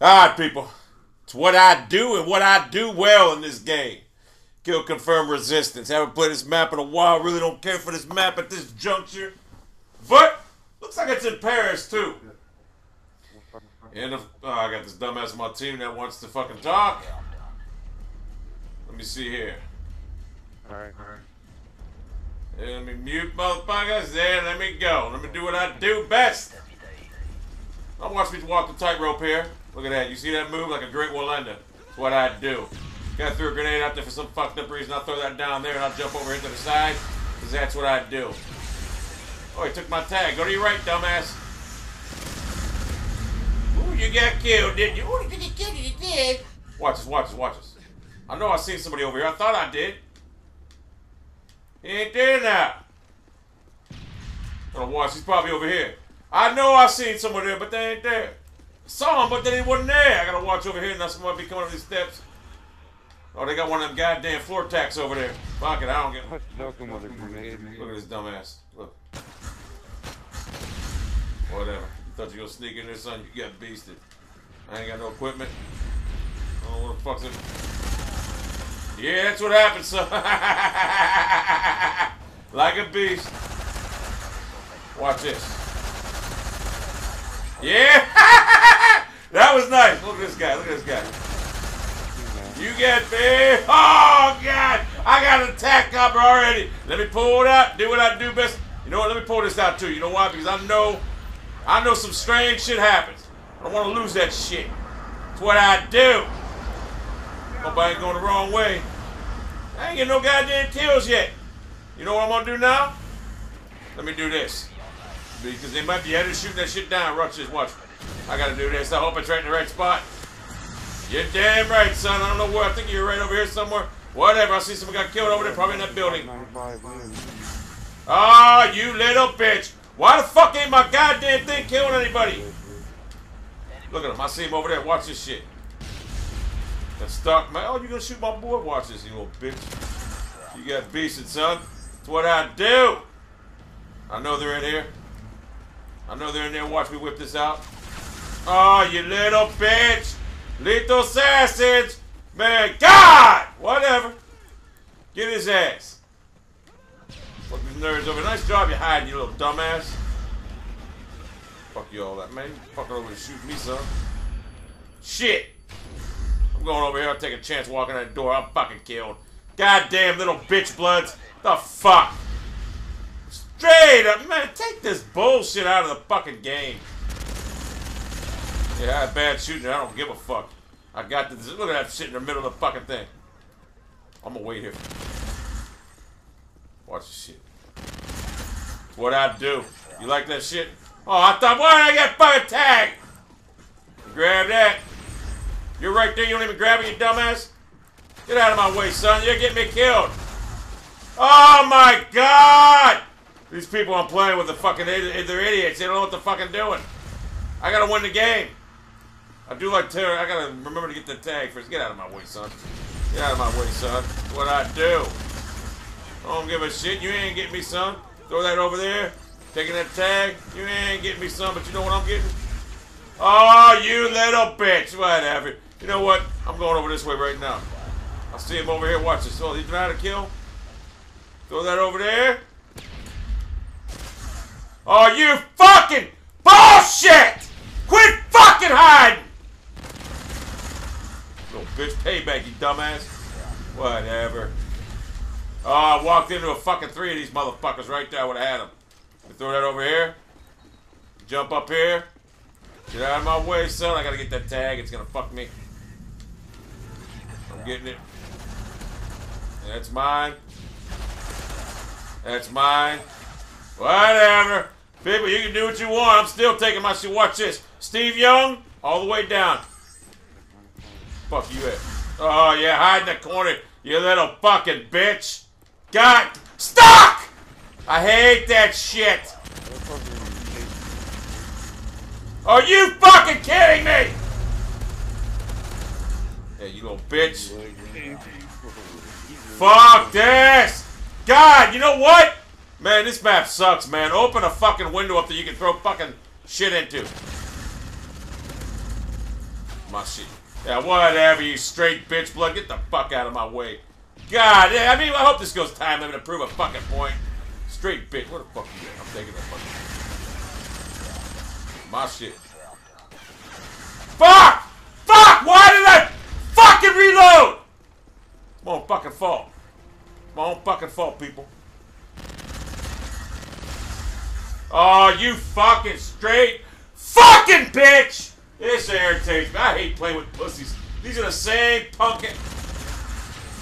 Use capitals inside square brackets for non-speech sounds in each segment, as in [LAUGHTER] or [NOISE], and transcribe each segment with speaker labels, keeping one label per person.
Speaker 1: Alright, people. It's what I do and what I do well in this game. Kill confirm resistance. Haven't played this map in a while. Really don't care for this map at this juncture. But looks like it's in Paris too. And if, oh, I got this dumbass on my team that wants to fucking talk. Let me see here.
Speaker 2: Alright, alright.
Speaker 1: Let me mute motherfuckers. There, let me go. Let me do what I do best. Don't watch me walk the tightrope here. Look at that. You see that move like a great Wallenda. That's what I do. Got threw a grenade out there for some fucked up reason. I'll throw that down there and I'll jump over here to the side. Because that's what I do. Oh, he took my tag. Go to your right, dumbass. Ooh, you got killed, didn't you? Ooh, you get killed, you did. Watch us, watch us, watch us. I know I seen somebody over here. I thought I did. He ain't there now. Gonna watch. He's probably over here. I know I seen someone there, but they ain't there. Saw him, but then he wasn't there. I gotta watch over here. Now someone be coming up these steps. Oh, they got one of them goddamn floor tacks over there. Fuck it, I don't get. Look at this dumbass. Look. Whatever. You thought you were gonna sneak in there, son? You got beasted. I ain't got no equipment. I don't know what the fuck's in. Yeah, that's what happened, son. [LAUGHS] like a beast. Watch this. Yeah! [LAUGHS] that was nice. Look at this guy. Look at this guy. You get me? Oh, God. I got an attack chopper already. Let me pull it out. Do what I do best. You know what? Let me pull this out, too. You know why? Because I know, I know some strange shit happens. I don't want to lose that shit. It's what I do. Hope I ain't going the wrong way. I ain't getting no goddamn kills yet. You know what I'm going to do now? Let me do this. Because they might be headed shooting that shit down. Watch this, watch. I gotta do this. I hope it's right in the right spot. You're damn right, son. I don't know where. I think you're right over here somewhere. Whatever. I see someone got killed over there, probably in that building.
Speaker 2: 95 wins.
Speaker 1: Ah, you little bitch. Why the fuck ain't my goddamn thing killing anybody? Look at him. I see him over there. Watch this shit. That stuck, man. Oh, you gonna shoot my boy? Watch this, you little bitch. You got beasted, son. That's what I do. I know they're in here. I know they're in there. Watch me whip this out. Oh, you little bitch. Lethal sausage. Man, God! Whatever. Get his ass. Fuck these nerds over. Nice job you hiding, you little dumbass. Fuck you all that, man. Fucking over to shoot me, son. Shit. I'm going over here. I'll take a chance walking that door. I'm fucking killed. Goddamn little bitch bloods. The fuck? Straight up, man, take this bullshit out of the fucking game. I had bad shooting. I don't give a fuck. I got this. Look at that shit in the middle of the fucking thing. I'm gonna wait here. Watch this shit. What I do. You like that shit? Oh, I thought, why did I get fucking tagged? Grab that. You're right there. You don't even grab it, you dumbass. Get out of my way, son. You're getting me killed. Oh my god! These people I'm playing with are fucking they're idiots. They don't know what they're fucking doing. I gotta win the game. I do like terror. I gotta remember to get the tag first. Get out of my way, son. Get out of my way, son. What I do. I don't give a shit. You ain't getting me, son. Throw that over there. Taking that tag. You ain't getting me, son. But you know what I'm getting? Oh, you little bitch. Whatever. You know what? I'm going over this way right now. I see him over here. Watch this. Oh, he's trying to kill. Throw that over there. Oh, you fucking bullshit! Quit fucking hiding! Little bitch payback, you dumbass. Whatever. Oh, I walked into a fucking three of these motherfuckers right there. I would have had them. Throw that over here. Jump up here. Get out of my way, son. I gotta get that tag. It's gonna fuck me. I'm getting it. That's mine. That's mine. Whatever. People, you can do what you want. I'm still taking my shit. Watch this. Steve Young, all the way down. Fuck you at. Oh, yeah, hide in the corner, you little fucking bitch. God, stuck! I hate that shit. Are you fucking kidding me? Hey, you little bitch. Fuck this! God, you know what? Man, this map sucks, man. Open a fucking window up that you can throw fucking shit into. my shit. Yeah, whatever, you straight bitch blood. Get the fuck out of my way. God, yeah, I mean, I hope this goes time limit to prove a fucking point. Straight bitch. What the fuck you get? I'm taking that fucking. My shit. Fuck! Fuck! Why did I fucking reload? It's my own fucking fault. My own fucking fault, people. Oh, you fucking straight fucking bitch! This irritates me. I hate playing with pussies. These are the same pumpkin.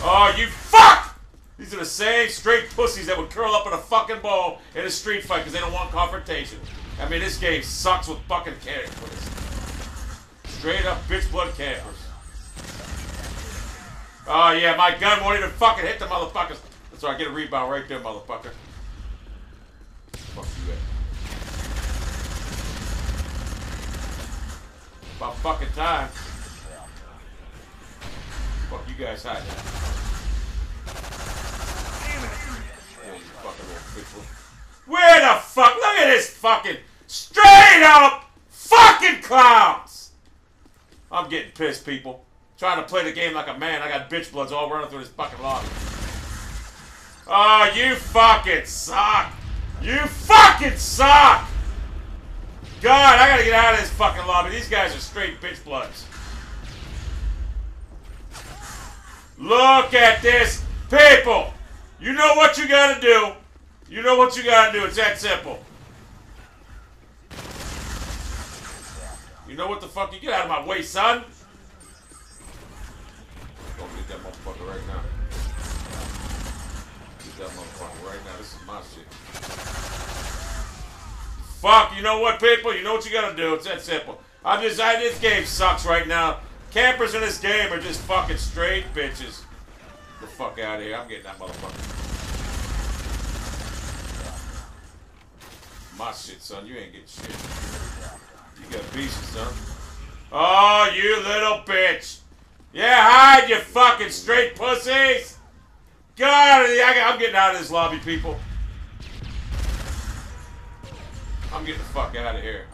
Speaker 1: Oh, you fuck! These are the same straight pussies that would curl up in a fucking ball in a street fight because they don't want confrontation. I mean, this game sucks with fucking characters. Straight up bitch blood campers. Oh, yeah, my gun won't even fucking hit the motherfuckers. That's why I get a rebound right there, motherfucker. Fuck you, About fucking time. Fuck you guys fucking little bitch. Where the fuck? Look at this fucking straight up fucking clowns. I'm getting pissed, people. Trying to play the game like a man. I got bitch bloods all running through this fucking lobby. Oh, you fucking suck. You fucking suck. God, I gotta get out of this fucking lobby. These guys are straight bitch bloods. Look at this. People, you know what you gotta do. You know what you gotta do. It's that simple. You know what the fuck? You get out of my way, son. Go get that motherfucker right now. Get that motherfucker right now. This is my shit. Fuck, you know what, people? You know what you gotta do. It's that simple. I'm just, I, this game sucks right now. Campers in this game are just fucking straight bitches. Get the fuck out of here. I'm getting that motherfucker. My shit, son. You ain't getting shit. You got pieces, son. Oh, you little bitch. Yeah, hide, you fucking straight pussies. God, I'm getting out of this lobby, people. I'm getting the fuck out of here.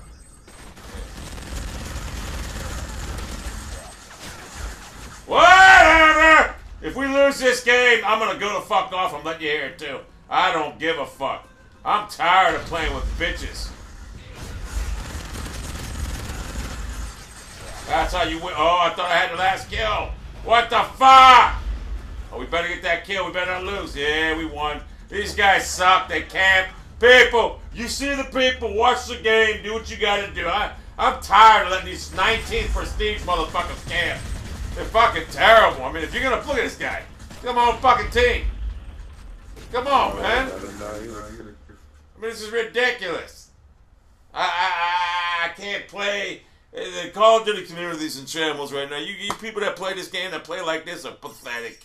Speaker 1: Whatever! If we lose this game, I'm gonna go the fuck off and let you hear it too. I don't give a fuck. I'm tired of playing with bitches. That's how you win. Oh, I thought I had the last kill. What the fuck? Oh, we better get that kill. We better not lose. Yeah, we won. These guys suck. They camp. People, you see the people, watch the game, do what you gotta do. I, I'm tired of letting these 19 prestige motherfuckers camp. They're fucking terrible. I mean, if you're gonna look at this guy, come on, fucking team. Come on, man. I mean, this is ridiculous. I, I, I can't play. Uh, the Call of Duty community's in shambles right now. You, you people that play this game that play like this are pathetic.